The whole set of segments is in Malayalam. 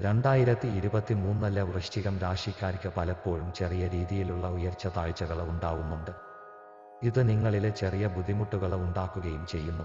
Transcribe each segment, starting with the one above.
രണ്ടായിരത്തി ഇരുപത്തി മൂന്നിലെ വൃശ്ചികം രാശിക്കാർക്ക് പലപ്പോഴും ചെറിയ രീതിയിലുള്ള ഉയർച്ച താഴ്ചകൾ ഉണ്ടാവുന്നുണ്ട്. ഇത് നിങ്ങളിലെ ചെറിയ ബുദ്ധിമുട്ടുകൾ ഉണ്ടാക്കുകയും ചെയ്യുന്നു.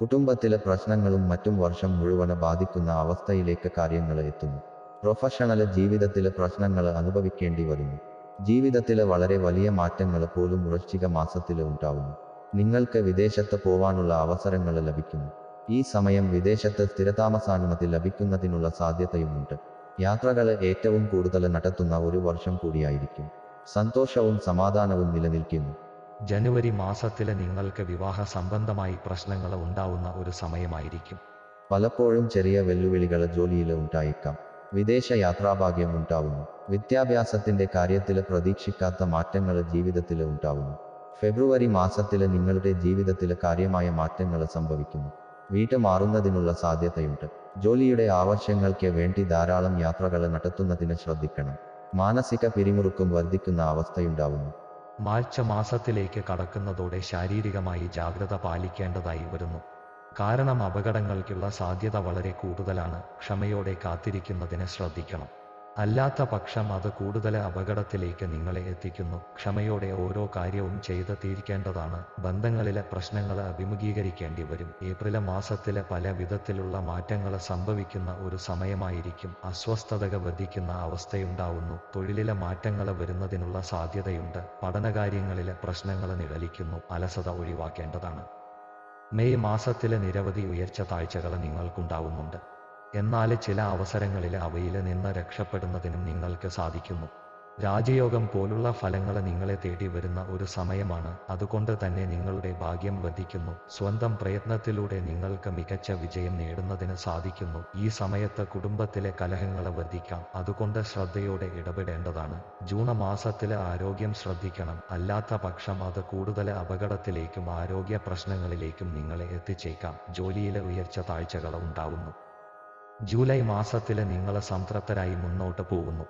കുടുംബത്തിലെ പ്രശ്നങ്ങളും മറ്റും വർഷം മുഴുവനെ ബാധിക്കുന്ന അവസ്ഥയിലേക്ക് കാര്യങ്ങൾ എത്തുന്നു. പ്രൊഫഷണൽ ജീവിതത്തിലെ പ്രശ്നങ്ങൾ അനുഭവിക്കേണ്ടി വരുന്നു. ജീവിതത്തിലെ വളരെ വലിയ മാറ്റങ്ങൾ പോലും വൃശ്ചിക മാസത്തിൽ ഉണ്ടാവുന്നു. നിങ്ങൾക്ക് വിദേശത്ത് പോവാനുള്ള അവസരങ്ങൾ ലഭിക്കുന്നു ഈ സമയം വിദേശത്ത് സ്ഥിരതാമസാനുമതി ലഭിക്കുന്നതിനുള്ള സാധ്യതയുമുണ്ട്. യാത്രകൾ ഏറ്റവും കൂടുതൽ നടത്തുന്ന ഒരു വർഷം കൂടിയായിരിക്കും. സന്തോഷവും സമാധാനവും നിലനിൽക്കുന്നു. ജനുവരി മാസത്തിലെ നിങ്ങൾക്ക് വിവാഹ സംബന്ധമായി പ്രശ്നങ്ങൾ ഉണ്ടാവുന്ന ഒരു സമയമായിരിക്കും. പലപ്പോഴും ചെറിയ വെല്ലുവിളികൾ ജോലിയിൽ ഉണ്ടായേക്കാം. വിദേശ യാത്രാഭാഗ്യം ഉണ്ടാവുന്നു. വിദ്യാഭ്യാസത്തിന്റെ കാര്യത്തിൽ പ്രതീക്ഷിക്കാത്ത മാറ്റങ്ങൾ ജീവിതത്തിൽ ഉണ്ടാവുന്നു. ഫെബ്രുവരി മാസത്തിൽ നിങ്ങളുടെ ജീവിതത്തിൽ കാര്യമായ മാറ്റങ്ങൾ സംഭവിക്കുന്നു. വീട് മാറുന്നതിനുള്ള സാധ്യതയുണ്ട്. ജോലിയുടെ ആവശ്യങ്ങൾക്ക് വേണ്ടി ധാരാളം യാത്രകൾ നടത്തുന്നതിന് ശ്രദ്ധിക്കണം. മാനസിക പിരിമുറുക്കം വർദ്ധിക്കുന്ന അവസ്ഥയുണ്ടാവുന്നു. മാർച്ച് മാസത്തിലേക്ക് കടക്കുന്നതോടെ ശാരീരികമായി ജാഗ്രത പാലിക്കേണ്ടതായി വരുന്നു. കാരണം അപകടങ്ങൾക്കുള്ള സാധ്യത വളരെ കൂടുതലാണ്. ക്ഷമയോടെ കാത്തിരിക്കുന്നതിന് ശ്രദ്ധിക്കണം. അല്ലാത്ത പക്ഷം അത് കൂടുതൽ അപകടത്തിലേക്ക് നിങ്ങളെ എത്തിക്കുന്നു. ക്ഷമയോടെ ഓരോ കാര്യവും ചെയ്ത് തീരിക്കേണ്ടതാണ് ബന്ധങ്ങളിലെ പ്രശ്നങ്ങൾ അഭിമുഖീകരിക്കേണ്ടി വരും. ഏപ്രിൽ മാസത്തിലെ പല വിധത്തിലുള്ള മാറ്റങ്ങൾ സംഭവിക്കുന്ന ഒരു സമയമായിരിക്കും. അസ്വസ്ഥതകൾ വർദ്ധിക്കുന്ന അവസ്ഥയുണ്ടാവുന്നു. തൊഴിലിലെ മാറ്റങ്ങൾ വരുന്നതിനുള്ള സാധ്യതയുണ്ട്. പഠനകാര്യങ്ങളിലെ പ്രശ്നങ്ങൾ നിഴലിക്കുന്നു. അലസത ഒഴിവാക്കേണ്ടതാണ്. മെയ് മാസത്തിലെ നിരവധി ഉയർച്ച താഴ്ചകൾ നിങ്ങൾക്കുണ്ടാവുന്നുണ്ട്. എന്നാൽ ചില അവസരങ്ങളിൽ അവയിൽ നിന്ന് രക്ഷപ്പെടുന്നതിനും നിങ്ങൾക്ക് സാധിക്കുന്നു. രാജയോഗം പോലുള്ള ഫലങ്ങൾ നിങ്ങളെ തേടി വരുന്ന ഒരു സമയമാണ്. അതുകൊണ്ട് തന്നെ നിങ്ങളുടെ ഭാഗ്യം വർദ്ധിക്കുന്നു. സ്വന്തം പ്രയത്നത്തിലൂടെ നിങ്ങൾക്ക് മികച്ച വിജയം നേടുന്നതിന് സാധിക്കുന്നു. ഈ സമയത്ത് കുടുംബത്തിലെ കലഹങ്ങൾ വർദ്ധിക്കാം. അതുകൊണ്ട് ശ്രദ്ധയോടെ ഇടപെടേണ്ടതാണ്. ജൂൺ മാസത്തിലെ ആരോഗ്യം ശ്രദ്ധിക്കണം. അല്ലാത്ത പക്ഷം അത് കൂടുതൽ അപകടത്തിലേക്കും ആരോഗ്യ പ്രശ്നങ്ങളിലേക്കും നിങ്ങളെ എത്തിച്ചേക്കാം. ജോലിയിലെ ഉയർച്ച താഴ്ചകൾ ഉണ്ടാവുന്നു. ജൂലൈ മാസത്തിൽ നിങ്ങൾ സംതൃപ്തരായി മുന്നോട്ട് പോകുന്നു.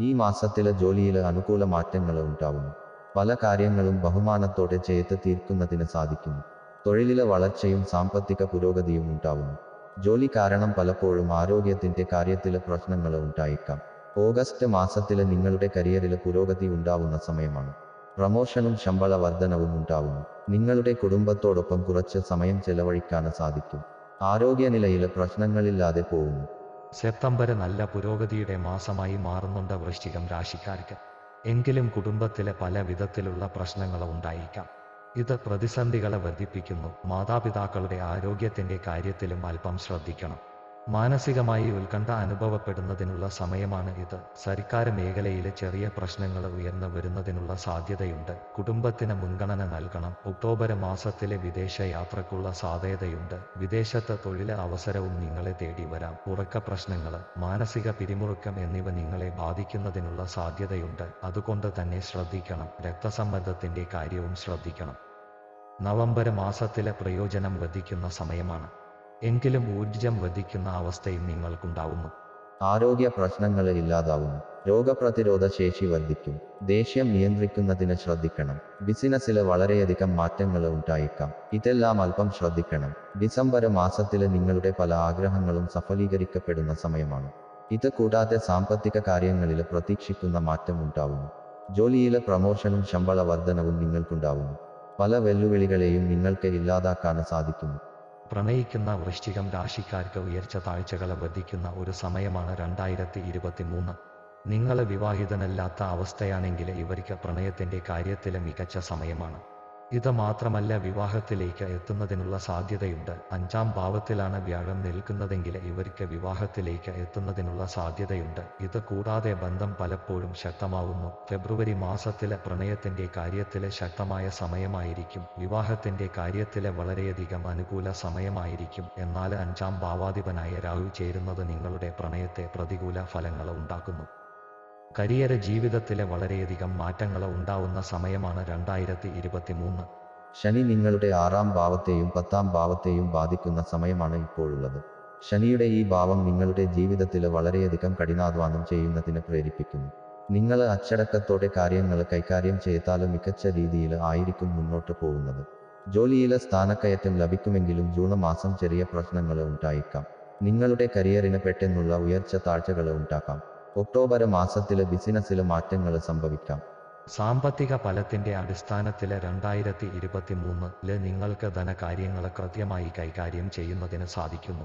ഈ മാസത്തിലെ ജോലിയിൽ അനുകൂല മാറ്റങ്ങൾ ഉണ്ടാവുന്നു. പല കാര്യങ്ങളും ബഹുമാനത്തോടെ ചെയ്ത് തീർക്കുന്നതിന് സാധിക്കുന്നു. തൊഴിലിലെ വളർച്ചയും സാമ്പത്തിക പുരോഗതിയും ഉണ്ടാവുന്നു. ജോലി കാരണം പലപ്പോഴും ആരോഗ്യത്തിന്റെ കാര്യത്തിലെ പ്രശ്നങ്ങൾ ഉണ്ടായേക്കാം. ഓഗസ്റ്റ് മാസത്തിലെ നിങ്ങളുടെ കരിയറിൽ പുരോഗതി ഉണ്ടാവുന്ന സമയമാണ്. പ്രമോഷനും ശമ്പള വർധനവും ഉണ്ടാവുന്നു. നിങ്ങളുടെ കുടുംബത്തോടൊപ്പം കുറച്ച് സമയം ചെലവഴിക്കാൻ സാധിക്കും. ആരോഗ്യനിലയിൽ പ്രശ്നങ്ങളില്ലാതെ പോകുന്നു. സെപ്റ്റംബർ നല്ല പുരോഗതിയുടെ മാസമായി മാറുന്നുണ്ട് വൃശ്ചികം രാശിക്കാർക്ക്. എങ്കിലും കുടുംബത്തിലെ പല വിധത്തിലുള്ള പ്രശ്നങ്ങൾ ഉണ്ടായേക്കാം. ഇത് പ്രതിസന്ധികളെ വർദ്ധിപ്പിക്കുന്നു. മാതാപിതാക്കളുടെ ആരോഗ്യത്തിന്റെ കാര്യത്തിലും അല്പം ശ്രദ്ധിക്കണം. മാനസികമായി ഉത്കണ്ഠ അനുഭവപ്പെടുന്നതിനുള്ള സമയമാണ് ഇത്. സർക്കാർ മേഖലയിലെ ചെറിയ പ്രശ്നങ്ങൾ ഉയർന്നു വരുന്നതിനുള്ള സാധ്യതയുണ്ട്. കുടുംബത്തിന് മുൻഗണന നൽകണം. ഒക്ടോബർ മാസത്തിലെ വിദേശ യാത്രക്കുള്ള സാധ്യതയുണ്ട്. വിദേശത്ത് തൊഴിൽ അവസരവും നിങ്ങളെ തേടി വരാം. ഉറക്ക പ്രശ്നങ്ങൾ മാനസിക പിരിമുറുക്കം എന്നിവ നിങ്ങളെ ബാധിക്കുന്നതിനുള്ള സാധ്യതയുണ്ട്. അതുകൊണ്ട് തന്നെ ശ്രദ്ധിക്കണം. രക്തസമ്മർദ്ദത്തിന്റെ കാര്യവും ശ്രദ്ധിക്കണം. നവംബർ മാസത്തിലെ പ്രയോജനം വർദ്ധിക്കുന്ന സമയമാണ്. എങ്കിലും ഊർജം വധിക്കുന്ന അവസ്ഥയും നിങ്ങൾക്കുണ്ടാവുന്നു. ആരോഗ്യ പ്രശ്നങ്ങൾ ഇല്ലാതാവുന്നു. രോഗപ്രതിരോധ ശേഷി വർദ്ധിക്കും. ദേഷ്യം നിയന്ത്രിക്കുന്നതിന് ശ്രദ്ധിക്കണം. ബിസിനസ്സിലെ വളരെയധികം മാറ്റങ്ങൾ ഉണ്ടായേക്കാം. ഇതെല്ലാം അല്പം ശ്രദ്ധിക്കണം. ഡിസംബർ മാസത്തിലെ നിങ്ങളുടെ പല ആഗ്രഹങ്ങളും സഫലീകരിക്കപ്പെടുന്ന സമയമാണ്. ഇത് കൂടാതെ സാമ്പത്തിക കാര്യങ്ങളിൽ പ്രതീക്ഷിക്കുന്ന മാറ്റം ഉണ്ടാവുന്നു. ജോലിയിലെ പ്രമോഷനും ശമ്പള വർധനവും നിങ്ങൾക്കുണ്ടാവുന്നു. പല വെല്ലുവിളികളെയും നിങ്ങൾക്ക് ഇല്ലാതാക്കാൻ സാധിക്കുന്നു. പ്രണയിക്കുന്ന വൃശ്ചികം രാശിക്കാർക്ക് ഉയർച്ച താഴ്ചകളെ വധിക്കുന്ന ഒരു സമയമാണ് രണ്ടായിരത്തി ഇരുപത്തി മൂന്ന് നിങ്ങൾ വിവാഹിതനല്ലാത്ത അവസ്ഥയാണെങ്കിൽ ഇവർക്ക് പ്രണയത്തിന്റെ കാര്യത്തിലെ മികച്ച സമയമാണ്. ഇത് മാത്രമല്ല വിവാഹത്തിലേക്ക് എത്തുന്നതിനുള്ള സാധ്യതയുണ്ട്. അഞ്ചാം ഭാവത്തിലാണ് വ്യാഴം നിൽക്കുന്നതെങ്കിൽ ഇവർക്ക് വിവാഹത്തിലേക്ക് എത്തുന്നതിനുള്ള സാധ്യതയുണ്ട്. ഇത് കൂടാതെ ബന്ധം പലപ്പോഴും ശക്തമാവുന്നു. ഫെബ്രുവരി മാസത്തിലെ പ്രണയത്തിന്റെ കാര്യത്തിലെ ശക്തമായ സമയമായിരിക്കും. വിവാഹത്തിന്റെ കാര്യത്തിലെ വളരെയധികം അനുകൂല സമയമായിരിക്കും. എന്നാൽ അഞ്ചാം ഭാവാധിപനായ രാഹു ചേരുന്നത് നിങ്ങളുടെ പ്രണയത്തെ പ്രതികൂല ഫലങ്ങൾ ഉണ്ടാക്കുന്നു. കരിയർ ജീവിതത്തിലെ വളരെയധികം മാറ്റങ്ങൾ ഉണ്ടാവുന്ന സമയമാണ് രണ്ടായിരത്തി ഇരുപത്തി മൂന്ന് ശനി നിങ്ങളുടെ ആറാം ഭാവത്തെയും പത്താം ഭാവത്തെയും ബാധിക്കുന്ന സമയമാണ് ഇപ്പോഴുള്ളത്. ശനിയുടെ ഈ ഭാവം നിങ്ങളുടെ ജീവിതത്തിൽ വളരെയധികം കഠിനാധ്വാനം ചെയ്യുന്നതിന് പ്രേരിപ്പിക്കുന്നു. നിങ്ങൾ അച്ചടക്കത്തോടെ കാര്യങ്ങൾ കൈകാര്യം ചെയ്താൽ മികച്ച രീതിയിൽ ആയിരിക്കും മുന്നോട്ട് പോകുന്നത്. ജോലിയിലെ സ്ഥാനക്കയറ്റം ലഭിക്കുമെങ്കിലും ജൂൺ മാസം ചെറിയ പ്രശ്നങ്ങൾ ഉണ്ടായേക്കാം. നിങ്ങളുടെ കരിയറിന് പെട്ടെന്നുള്ള ഉയർച്ച താഴ്ചകൾ ഉണ്ടാക്കാം. ഒക്ടോബർ മാസത്തിലെ ബിസിനസ്സിലെ മാറ്റങ്ങൾ സംഭവിക്കാം. സാമ്പത്തിക ഫലത്തിന്റെ അടിസ്ഥാനത്തിൽ രണ്ടായിരത്തി ഇരുപത്തി മൂന്നിൽ നിങ്ങൾക്ക് ധനകാര്യങ്ങൾ കൃത്യമായി കൈകാര്യം ചെയ്യുന്നതിന് സാധിക്കുന്നു.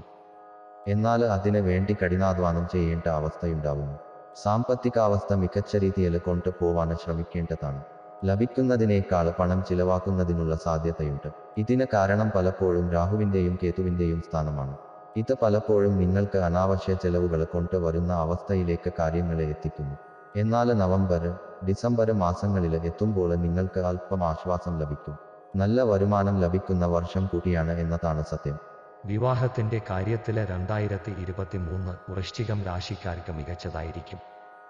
എന്നാൽ അതിനു വേണ്ടി കഠിനാധ്വാനം ചെയ്യേണ്ട അവസ്ഥയുണ്ടാവുന്നു. സാമ്പത്തികാവസ്ഥ മികച്ച രീതിയിൽ കൊണ്ടുപോവാൻ ശ്രമിക്കേണ്ടതാണ്. ലഭിക്കുന്നതിനേക്കാൾ പണം ചിലവാക്കുന്നതിനുള്ള സാധ്യതയുണ്ട്. ഇതിന് കാരണം പലപ്പോഴും രാഹുവിന്റെയും കേതുവിന്റെയും സ്ഥാനമാണ്. ഇത് പലപ്പോഴും നിങ്ങൾക്ക് അനാവശ്യ ചെലവുകൾ കൊണ്ടുവരുന്ന അവസ്ഥയിലേക്ക് കാര്യങ്ങളെ എത്തിക്കുന്നു. എന്നാൽ നവംബർ ഡിസംബർ മാസങ്ങളിൽ എത്തുമ്പോൾ നിങ്ങൾക്ക് അല്പം ആശ്വാസം ലഭിക്കും. നല്ല വരുമാനം ലഭിക്കുന്ന വർഷം കൂടിയാണ് എന്നതാണ് സത്യം. വിവാഹത്തിന്റെ കാര്യത്തിൽ രണ്ടായിരത്തി ഇരുപത്തി മൂന്ന് വൃശ്ചികം രാശിക്കാർക്ക് മികച്ചതായിരിക്കും.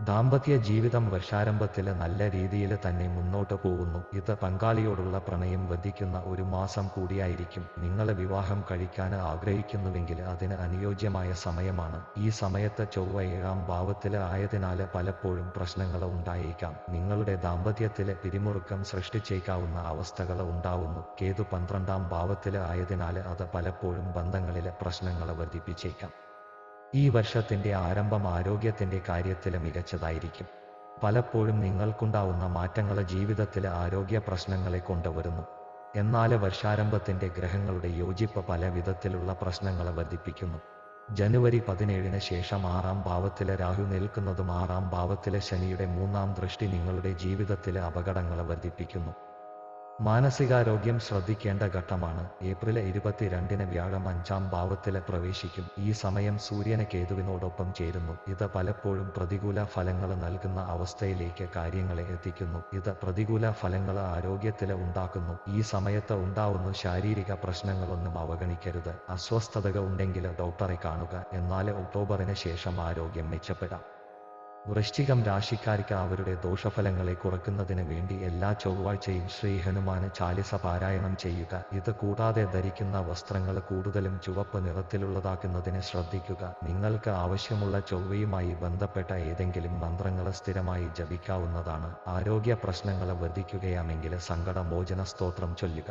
ദാമ്പത്യ ജീവിതം വർഷാരംഭത്തിൽ നല്ല രീതിയിൽ തന്നെ മുന്നോട്ട് പോകുന്നു. ഇത് പങ്കാളിയോടുള്ള പ്രണയം വധിക്കുന്ന ഒരു മാസം കൂടിയായിരിക്കും. നിങ്ങൾ വിവാഹം കഴിക്കാൻ ആഗ്രഹിക്കുന്നുവെങ്കിൽ അതിന് അനുയോജ്യമായ സമയമാണ്. ഈ സമയത്ത് ചൊവ്വ ഏഴാം ഭാവത്തിൽ ആയതിനാൽ പലപ്പോഴും പ്രശ്നങ്ങൾ ഉണ്ടായേക്കാം. നിങ്ങളുടെ ദാമ്പത്യത്തിൽ പിരിമുറുക്കം സൃഷ്ടിച്ചേക്കാവുന്ന അവസ്ഥകൾ ഉണ്ടാവുന്നു. കേതു പന്ത്രണ്ടാം ഭാവത്തിൽ ആയതിനാൽ അത് പലപ്പോഴും ബന്ധങ്ങളിലെ പ്രശ്നങ്ങൾ വർദ്ധിപ്പിച്ചേക്കാം. ഈ വർഷത്തിന്റെ ആരംഭം ആരോഗ്യത്തിന്റെ കാര്യത്തിൽ മികച്ചതായിരിക്കും. പലപ്പോഴും നിങ്ങൾക്കുണ്ടാവുന്ന മാറ്റങ്ങൾ ജീവിതത്തിലെ ആരോഗ്യ പ്രശ്നങ്ങളെ കൊണ്ടുവരുന്നു. എന്നാൽ വർഷാരംഭത്തിന്റെ ഗ്രഹങ്ങളുടെ യോജിപ്പ് പല വിധത്തിലുള്ള പ്രശ്നങ്ങൾ വർദ്ധിപ്പിക്കുന്നു. ജനുവരി പതിനേഴിന് ശേഷം ആറാം ഭാവത്തിലെ രാഹു നിൽക്കുന്നതും ആറാം ഭാവത്തിലെ ശനിയുടെ മൂന്നാം ദൃഷ്ടി നിങ്ങളുടെ ജീവിതത്തിലെ അപകടങ്ങളെ വർദ്ധിപ്പിക്കുന്നു. മാനസികാരോഗ്യം ശ്രദ്ധിക്കേണ്ട ഘട്ടമാണ്. ഏപ്രിൽ ഇരുപത്തിരണ്ടിന് വ്യാഴം അഞ്ചാം ഭാവത്തിലെ പ്രവേശിക്കും. ഈ സമയം സൂര്യന് കേതുവിനോടൊപ്പം ചേരുന്നു. ഇത് പലപ്പോഴും പ്രതികൂല ഫലങ്ങൾ നൽകുന്ന അവസ്ഥയിലേക്ക് കാര്യങ്ങളെ എത്തിക്കുന്നു. ഇത് പ്രതികൂല ഫലങ്ങൾ ആരോഗ്യത്തിലെ ഉണ്ടാക്കുന്നു. ഈ സമയത്ത് ഉണ്ടാവുന്ന ശാരീരിക പ്രശ്നങ്ങളൊന്നും അവഗണിക്കരുത്. അസ്വസ്ഥതകൾ ഉണ്ടെങ്കിൽ ഡോക്ടറെ കാണുക. എന്നാൽ ഒക്ടോബറിന് ശേഷം ആരോഗ്യം മെച്ചപ്പെടാം. വൃശ്ചികം രാശിക്കാർക്ക് അവരുടെ ദോഷഫലങ്ങളെ കുറയ്ക്കുന്നതിന് വേണ്ടി എല്ലാ ചൊവ്വാഴ്ചയും ശ്രീ ഹനുമാന് ചാലിസ പാരായണം ചെയ്യുക. ഇത് കൂടാതെ ധരിക്കുന്ന വസ്ത്രങ്ങൾ കൂടുതലും ചുവപ്പ് നിറത്തിലുള്ളതാക്കുന്നതിന് ശ്രദ്ധിക്കുക. നിങ്ങൾക്ക് ആവശ്യമുള്ള ചൊവ്വയുമായി ബന്ധപ്പെട്ട ഏതെങ്കിലും മന്ത്രങ്ങൾ സ്ഥിരമായി ജപിക്കാവുന്നതാണ്. ആരോഗ്യ പ്രശ്നങ്ങൾ വർദ്ധിക്കുകയാണെങ്കിൽ സങ്കടമോചന സ്തോത്രം ചൊല്ലുക.